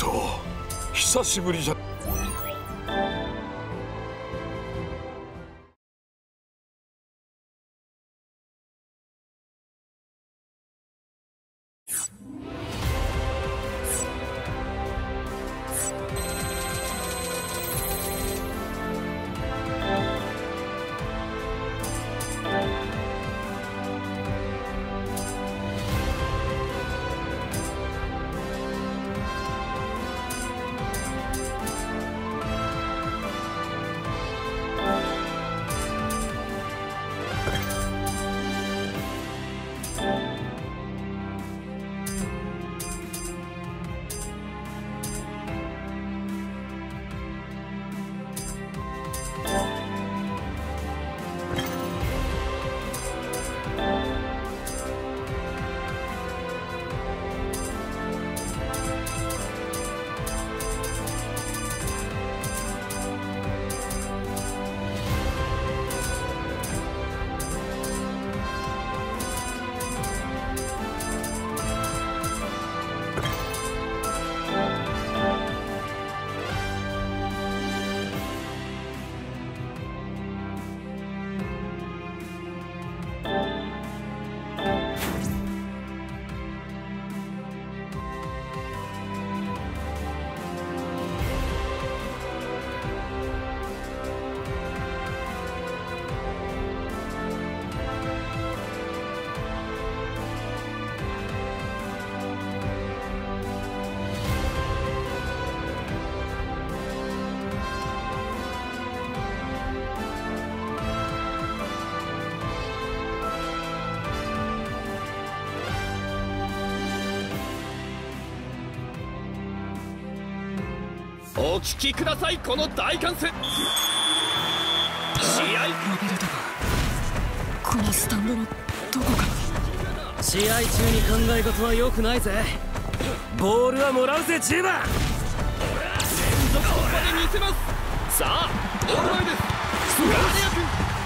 と久しぶりじゃお聞きくださいこの大歓声。試合ロベルトがこのスタンドのどこか試合中に考え事は良くないぜ。ボールはもらうぜ10番連続突破で見せます。さあオールです。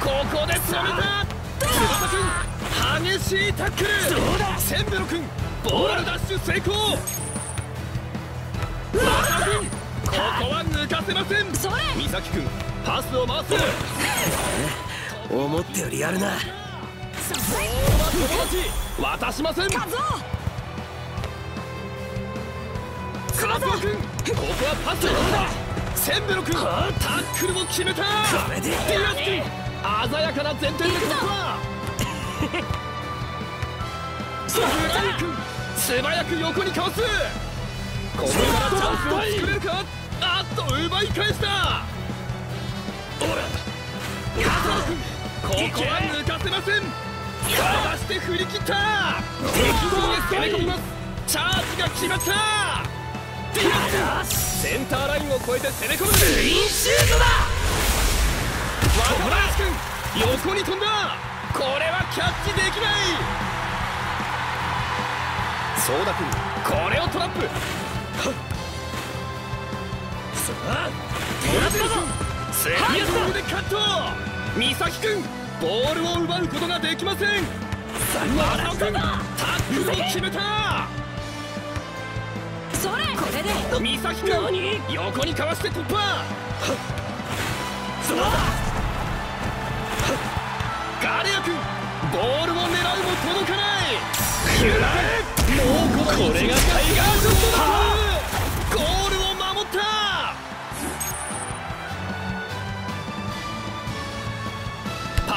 ここで止めた翼君激しいタックル。センベロ君ボールダッシュ成功。マサ君ここは抜かせません。それ。美咲君パスを回す。思ったよりやるな。ボールは友達。渡しません。カズカズオ君ここはパスを出したセンベロ君タックルを決めた。これで？ディアス君鮮やかな前転で突破スライ君素早く横にかわす。ここからチャンスを作れるか？あっと奪い返した。おらカズオ君ここは抜かせません。かわして振り切った。敵陣へ攻め込みます。チャージが決まった。ディアスセンターラインを越えて攻め込む。グリーンシュートだ。若林君横に飛んだ。これはキャッチできない。ソーダ君これをトラップトラップだぞスリーボールでカット美咲君ボールを奪うことができません正岡君タックルを決めたそれこれで美咲君横にかわして突破そうだガレア君ボールを狙うも届かないもうこれがタイガーショットだゴールを守った。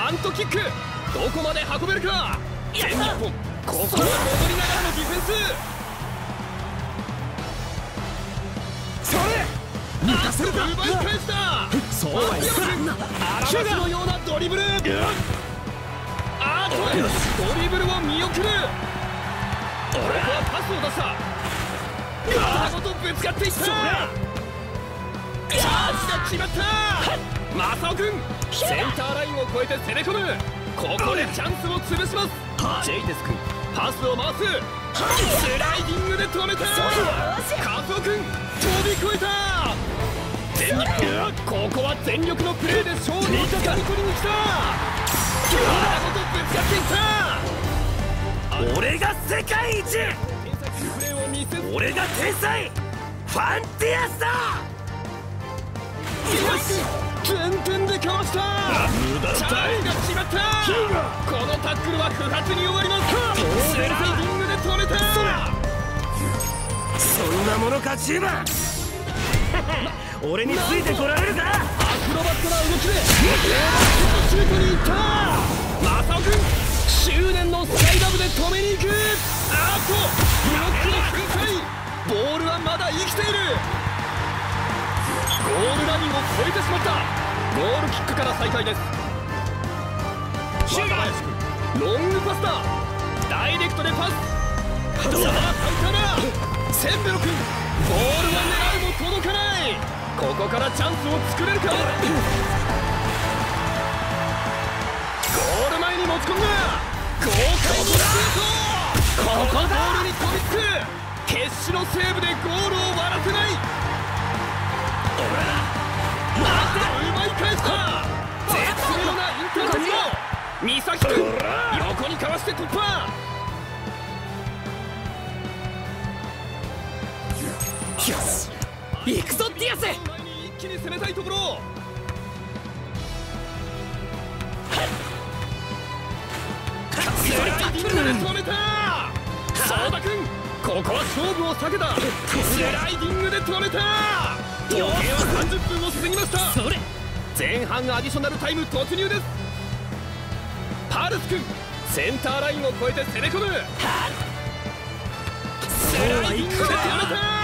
パントキック。どこまで運べるか。全日本ここは戻りながらのディフェンス。それ。抜かせるか奪い返した。そうはいか嵐のよ。うなドリブル。あーっとドリブルを見送る。ここはパスを出した。体ごとぶつかっていった。チャージが決まった。マサオ君センターラインを越えて攻め込む。ここでチャンスを潰します。ジェイテス君パスを回す。スライディングで止めた。カズオ君飛び越えた。全日本ここは全力のプレーで勝利をつかみ取りに来た。体ごとぶつかっていった。俺が世界一。俺が天才。ファンティアスだ全点でかわした。無駄チャーリーが決まった。このタックルは不発に終わりますスライディングで止めたそんなものか10番俺についてこられるか。アクロバットな動きで。シュートに行った。マサオ君執念のスカイダブで止めに行く。あとブロックの粉砕ボールはまだ生きているゴールラインを越えてしまった。ゴールキックから再開です。若林君ロングパスだ。ダイレクトでパス。さあカウンター。だセンベロ君ボールは狙うも届かない。ここからチャンスを作れるか？ゴール前に持ち込んだ。豪快にシュート！ここゴールに飛びつく。決死のセーブでゴールを割らせないまた奪い返した絶妙なインターセプト美咲君横にかわして突破よし行くぞディアス前に一気に攻めたいところスライディングで止めた相田君ここは勝負を避けたスライディングで止めた計は30分を過ぎましたそれ。前半アディショナルタイム突入です。パルス君センターラインを越えて攻め込む。スライディングで止めた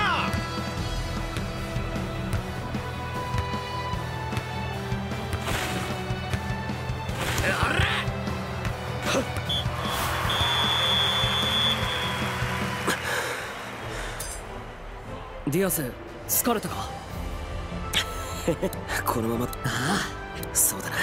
ディアス疲れたか？このまま。ああそうだな。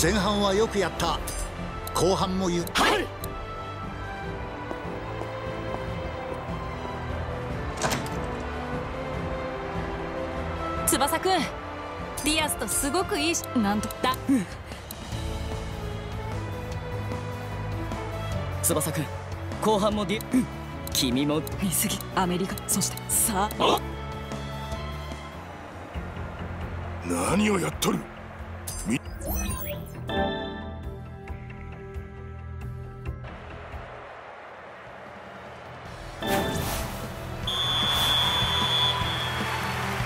前半はよくやった。後半もゆっはい。翼くんディアスとすごくいいしなんとだ翼くん後半もディ、うん君も見すぎ。アメリカそしてさあ。何をやっとる？み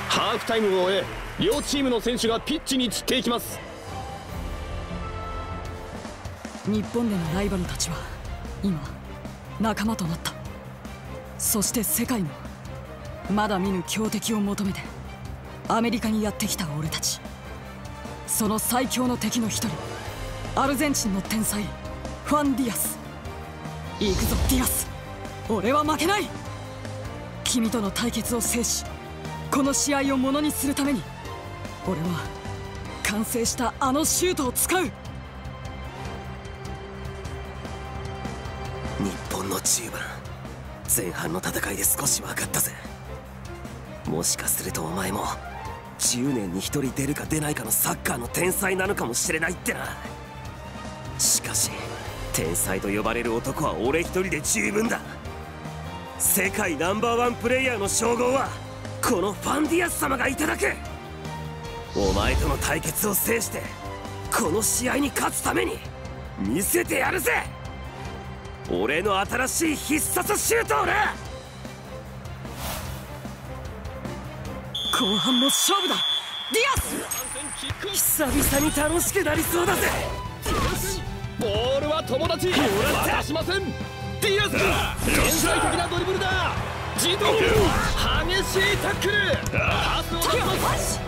ハーフタイムを終え両チームの選手がピッチに散っていきます。日本でのライバルたちは今仲間となった。そして世界もまだ見ぬ強敵を求めてアメリカにやってきた俺たち。その最強の敵の一人アルゼンチンの天才ファン・ディアス。行くぞディアス。俺は負けない。君との対決を制しこの試合をものにするために俺は完成したあのシュートを使う。日本の10番前半の戦いで少し分かったぜ。もしかするとお前も10年に1人出るか出ないかのサッカーの天才なのかもしれないってな。しかし天才と呼ばれる男は俺一人で十分だ。世界ナンバーワンプレイヤーの称号はこのファンディアス様がいただく。お前との対決を制してこの試合に勝つために見せてやるぜ。俺の新しい必殺シュートをな！後半も勝負だ！ディアス！久々に楽しくなりそうだぜ！ボールは友達！渡しません！ディアス！天才的なドリブルだ！自動！激しいタックル！パスを出します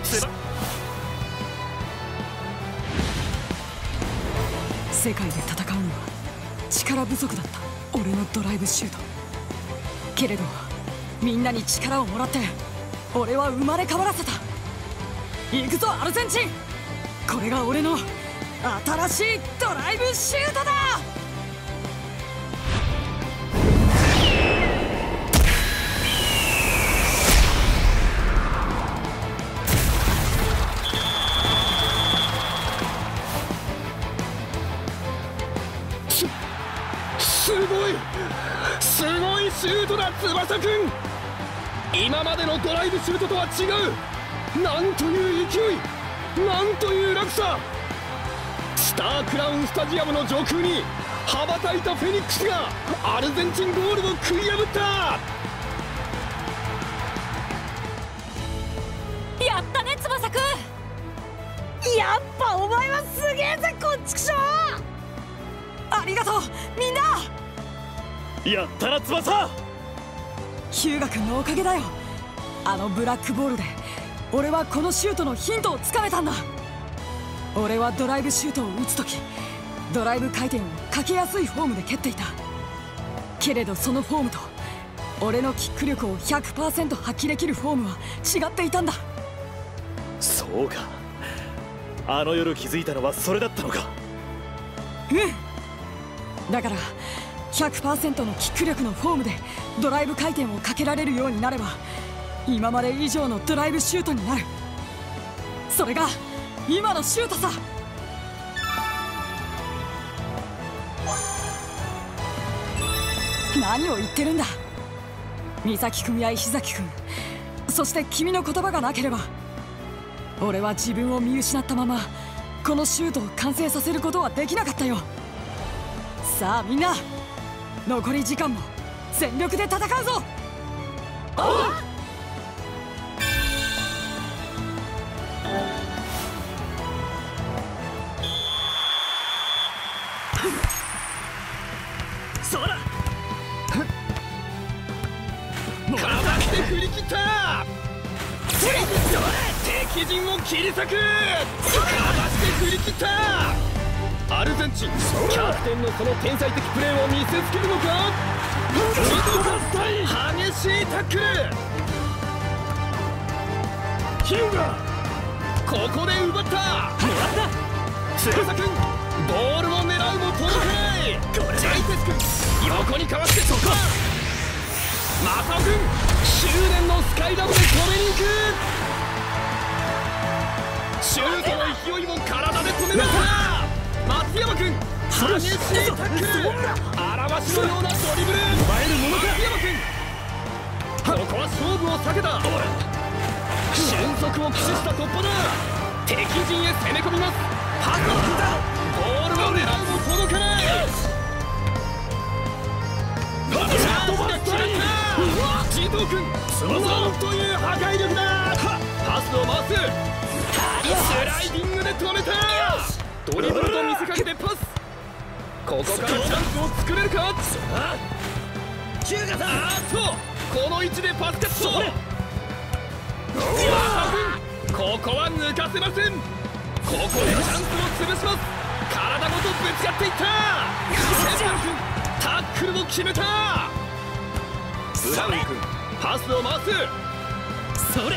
世界で戦うには力不足だった俺のドライブシュート。けれどみんなに力をもらって俺は生まれ変わらせた。行くぞアルゼンチン。これが俺の新しいドライブシュートだ。翼くん。今までのドライブシュートとは違う。なんという勢い。なんという落差。スタークラウンスタジアムの上空に羽ばたいたフェニックスがアルゼンチンゴールを食い破った。やったね翼くん。やっぱお前はすげえぜこっちくしょ。ありがとうみんな。やったな翼ヒューガ君のおかげだよ。あのブラックボールで俺はこのシュートのヒントをつかめたんだ。俺はドライブシュートを打つ時ドライブ回転をかけやすいフォームで蹴っていた。けれどそのフォームと俺のキック力を100%発揮できるフォームは違っていたんだ。そうか。あの夜気づいたのはそれだったのか。うん。だから100%のキック力のフォームでドライブ回転をかけられるようになれば今まで以上のドライブシュートになるそれが今のシュートさ。何を言ってるんだ。美咲君や石崎君そして君の言葉がなければ俺は自分を見失ったままこのシュートを完成させることはできなかったよ。さあみんな。残り時間も全力で戦うぞ。そうだかばして振り切った。敵陣を切り裂く。かばして振り切った。アルゼンチンキャプテンのその天才的プレーを見せつけるのか？激しいタックル。ヒューガここで奪った。もらった翼くんボールを狙うも届かない。ジャイテス君横にかわして突破マサオ君執念のスカイダブで止めに行く。シュートの勢いも体で止めました松山君激しいタックル荒しのようなドリブル。ここは勝負を避けた。俊足を駆使した突破だ。敵陣へ攻め込みます。パスを振ったボールを狙うも届かない。チャンスが決まったジトー君なんという破壊力だ。パスを回す。スライディングで止めた。ドリブルと見せかけてパス。ここからチャンスを作れるか？ヒューガさんあっとこの位置でパスカット。ここは抜かせません。ここでチャンスを潰します。体ごとぶつかっていった。センタ君タックルも決めた。ブラウン君パスを回す。それ。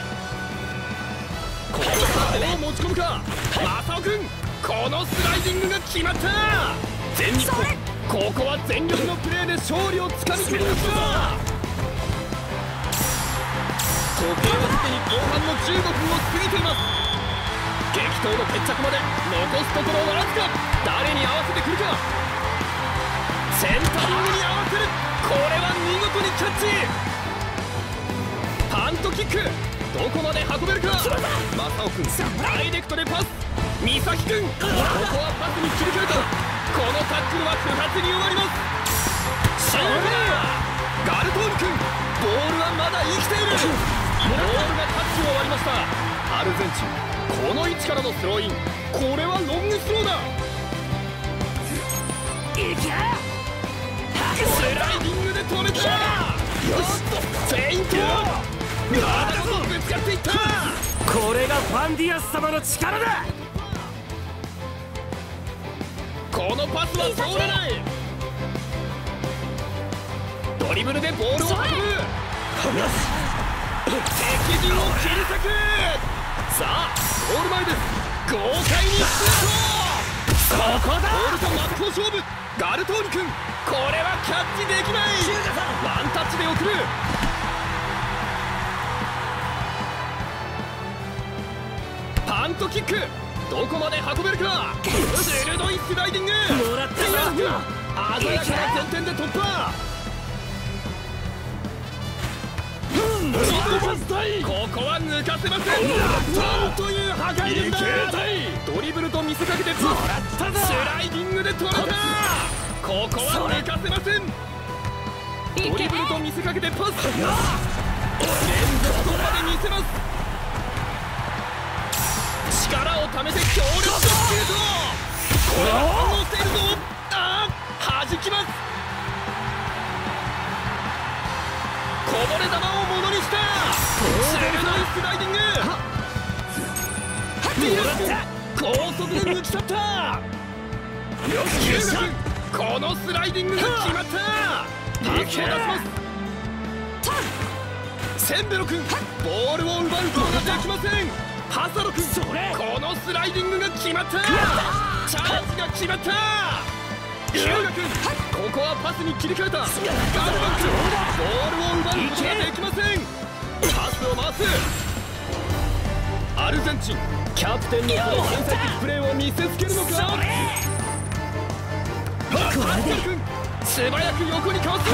ここでどう持ち込むか？マサオ君このスライディングが決まった。全日本ここは全力のプレーで勝利をつかみ取りました。時計はすでに後半の15分を過ぎています。激闘の決着まで残すところわずか。誰に合わせてくるか。センタリングに合わせる。これは見事にキャッチ。パントキックどこまで運べるか？マサオ君ダイレクトでパス。美咲君ここはパスに切り替えた。このタックルは不発に終わります。シングラーガルトール君ボールはまだ生きている。ボールがタッチを割りました。アルゼンチンこの位置からのスローイン。これはロングスローだ。いけ！スライディングで止めた。よし！フェイントぶつかっていったこれがファンディアス様の力だ！このパスは通らない！ドリブルでボールを運ぶ敵陣を切り裂くさあゴール前です。豪快にシュート。ここだ。ボールと真っ向勝負。ガルトーニ君。これはキャッチできない。ワンタッチで送るントキックどこまで運べるか？鋭いスライディング！もらった鮮やかな前転で突破！ここは抜かせません！なんという破壊力だ！ドリブルと見せかけてパススライディングで止めた！ここは抜かせません！ドリブルと見せかけてパス！連続突破で見せます力をた。めて強力なスケートこれは反応しているぞああ弾きますこぼれ球をものにした鋭いスライディング高速で抜き去ったよしこのスライディングが決まったパスを出しますセンベロ君ボールを奪うことができませんハサロ君このスライディングが決まった。チャージが決まった。ヒューガ君ここはパスに切り替えた。ガルバン君ボールを奪うことができません。パスを回す。アルゼンチンキャプテンの天才的プレーを見せつけるのか。ハッセル君素早く横にかわす。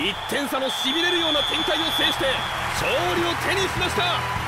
1点差のしびれるような展開を制して勝利を手にしました。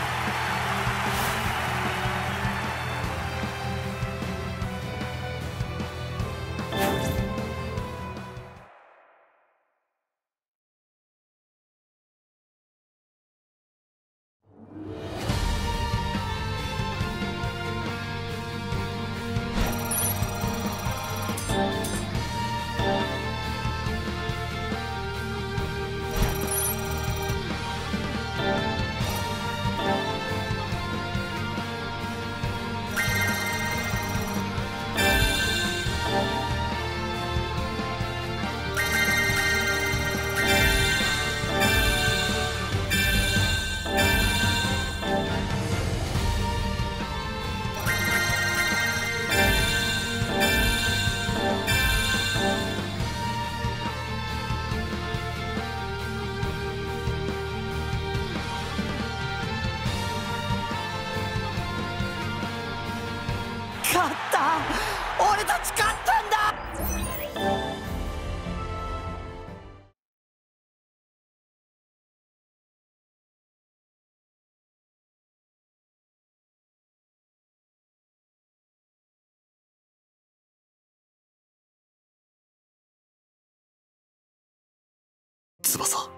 翼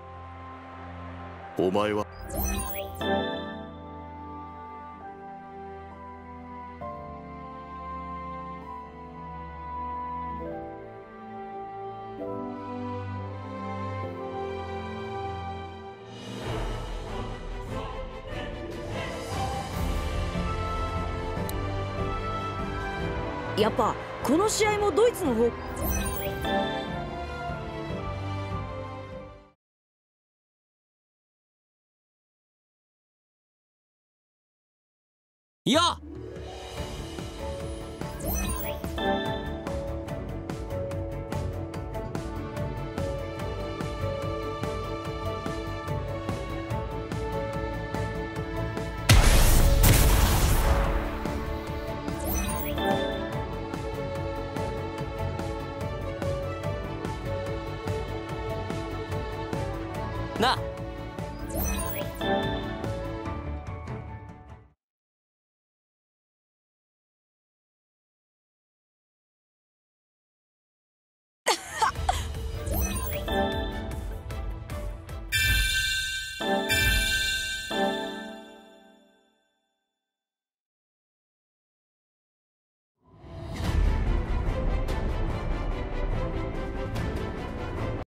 お前は。やっぱこの試合もドイツの方いや